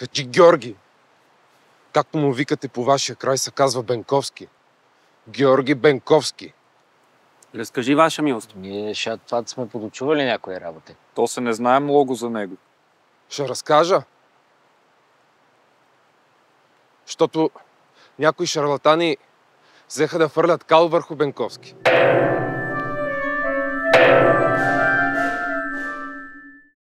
Хаджи Георги. Както му викате по вашия край, се казва Бенковски. Георги Бенковски. Разкажи ваша милост. Ние ще това сме подочували някои работи. То се не знае много за него. Ще разкажа. Защото някои шарлатани взеха да фърлят кал върху Бенковски.